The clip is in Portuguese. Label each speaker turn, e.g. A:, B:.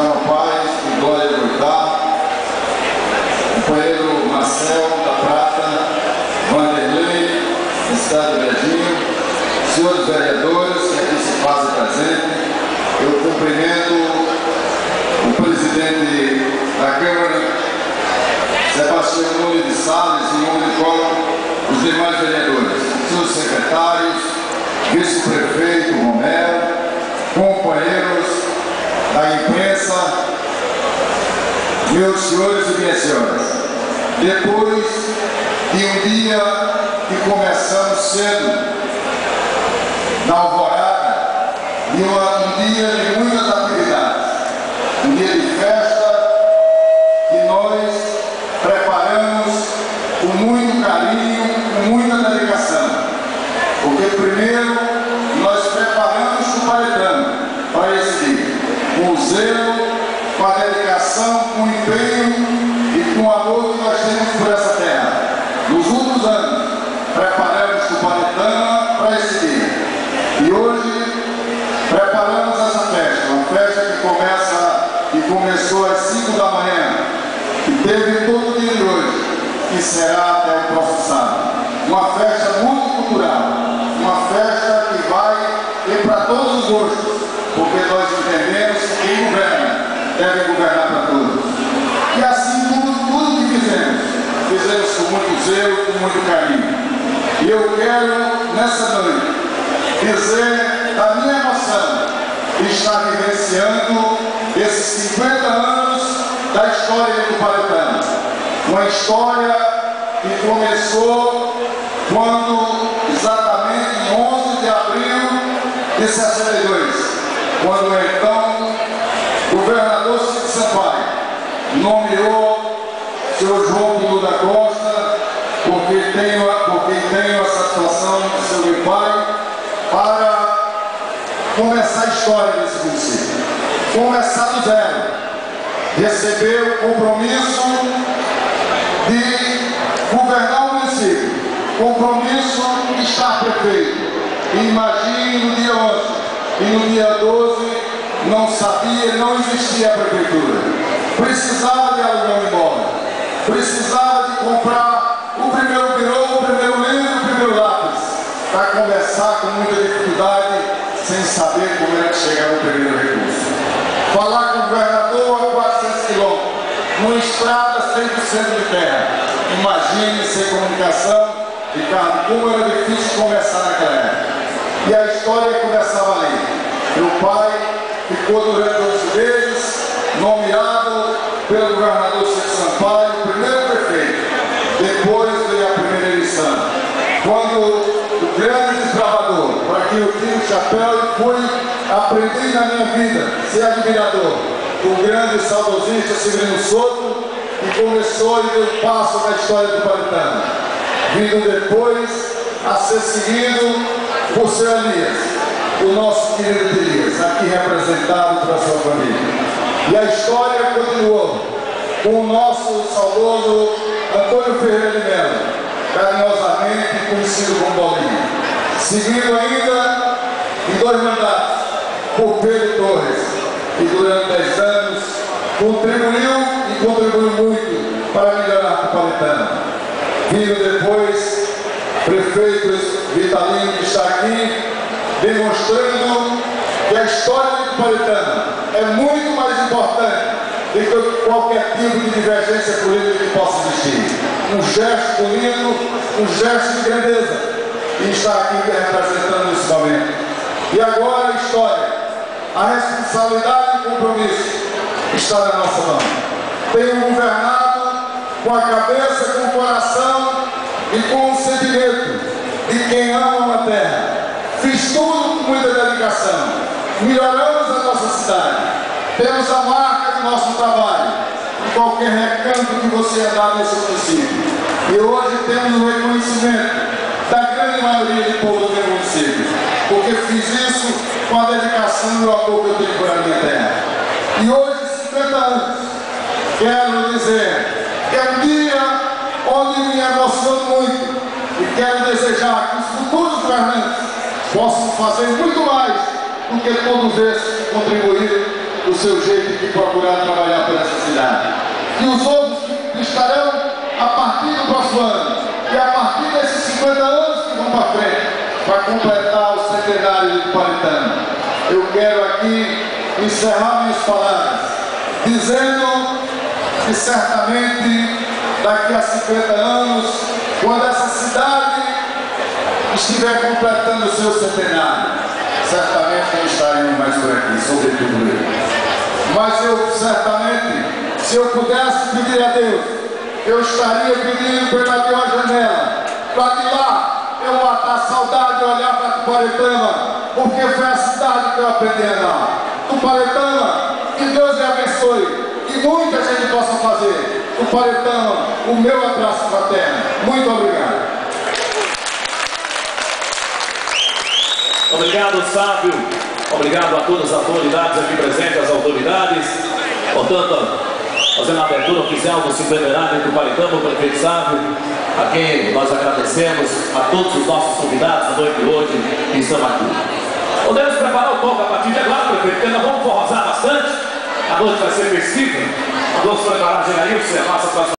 A: João Paz, de Glória Goitá, companheiro Marcel da Prata, Vanderlei, da cidade de Verdinho, senhores vereadores que aqui se fazem presente, eu cumprimento o presidente da Câmara, Sebastião Nunes de Salles, em nome qual os demais vereadores, seus secretários, vice-prefeito Romero, companheiros da imprensa, meus senhores e minhas senhoras, depois de um dia que começamos cedo, na alvorada, e um dia de nós temos por essa terra. Nos últimos anos, preparamos o paredão para esse dia. E hoje preparamos essa festa, uma festa que começa e começou às 5 da manhã, que teve todo o dia de hoje, que será até o próximo sábado. Uma festa multicultural, uma festa que vai ir para todos os gostos, porque nós entendemos que quem governa deve governar com muito zelo, com muito carinho. E eu quero, nessa noite, dizer da minha emoção de estar vivenciando esses 50 anos da história do Paletano. Uma história que começou quando, exatamente em 11 de abril de 62, quando então governador Chico Sampaio nomeou o senhor João Pinto da Costa, história desse município. Começar do zero. Receber o compromisso de governar o município. Compromisso de estar prefeito. Imagine no dia 11 e no dia 12 não sabia, não existia a prefeitura. Precisava de alugar imóvel. Precisava de comprar o primeiro birô, o primeiro livro, o primeiro lápis. Para conversar com muita dificuldade, sem saber como era que chegava o primeiro recurso. Falar com o governador a 400 quilômetros, numa estrada 100% de terra. Imagine sem comunicação, Ricardo, como era difícil conversar naquela época. E a história começava ali. Meu pai ficou durante 12 meses nomeado pelo governador Chico Sampaio, primeiro prefeito. Depois veio a primeira eleição. Quando chapéu e fui aprender na minha vida, ser admirador, o grande saudosista Severino Soto, que começou e deu passo na história do Paritano. Vindo depois a ser seguido por seu Elias, o nosso querido Elias, aqui representado pela sua família. E a história continuou com o nosso saudoso Antônio Ferreira de Mello, carinhosamente conhecido como Bolinha. Seguido ainda em dois mandatos por Pedro Torres, que durante dez anos contribuiu e contribuiu muito para melhorar o Paletano. Vindo depois prefeitos Vitalino que está aqui, demonstrando que a história do Paletano é muito mais importante do que qualquer tipo de divergência política que possa existir. Um gesto bonito, um gesto de grandeza, e está aqui representando esse momento. E agora a história, a responsabilidade e o compromisso está na nossa mão. Tenho governado com a cabeça, com o coração e com o sentimento de quem ama a terra. Fiz tudo com muita dedicação. Melhoramos a nossa cidade. Temos a marca do nosso trabalho. Em qualquer recanto que você andar nesse município. E hoje temos o reconhecimento da grande maioria do povo do meu município. Porque fiz isso com a dedicação e o amor que eu tenho por a minha terra. E hoje, 50 anos, quero dizer que é um dia onde me emociono muito e quero desejar que os futuros governantes possam fazer muito mais do que todos esses que contribuíram o seu jeito de procurar trabalhar por essa cidade. E os outros 50 anos que vão para frente, para completar o centenário do Paritano. Eu quero aqui encerrar minhas palavras, dizendo que certamente daqui a 50 anos, quando essa cidade estiver completando o seu centenário, certamente não estaremos mais por aqui, sobretudo eu. Mas eu certamente, se eu pudesse pedir a Deus, eu estaria pedindo para abrir janela, para de lá eu matar a saudade e olhar para Tuparetama, porque foi a cidade que eu aprendi a amar. Tuparetama, que Deus lhe abençoe, que muita gente possa fazer. Tuparetama, o meu abraço fraterno. Muito obrigado.
B: Obrigado, Sábio. Obrigado a todas as autoridades aqui presentes, as autoridades. Portanto, fazendo a abertura oficial do cinquentenário do Paritama, o prefeito Sábio, a quem nós agradecemos, a todos os nossos convidados a noite de hoje que estão aqui. Podemos preparar o palco a partir de agora, prefeito, porque nós vamos forrosar bastante. A noite vai ser festiva. Vamos preparar a Genaílson, a massa